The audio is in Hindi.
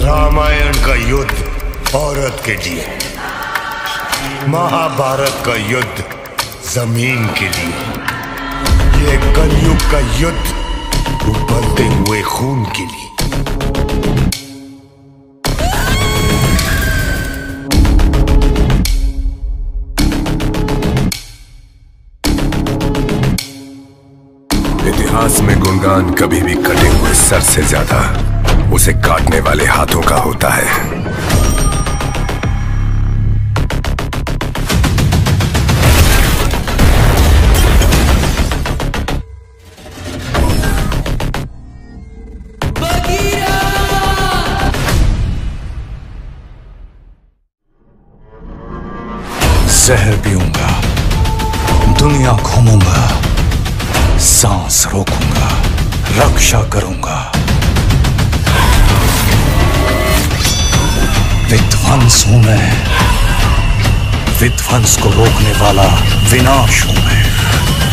का युद्ध औरत के लिए। महाभारत का युद्ध ज़मीन के लिए। ये कलयुग का युद्ध उबलते हुए खून के लिए। इतिहास में गुणगान कभी भी कटे हुए सर से ज़्यादा। उसे काटने वाले हाथों का होता है। जहर पीऊँगा, दुनिया घूमूँगा, सांस रोकूँगा, रक्षा करूँगा। विध्वंस हूँ मैं। विध्वंस को रोकने वाला विनाश हूँ मैं।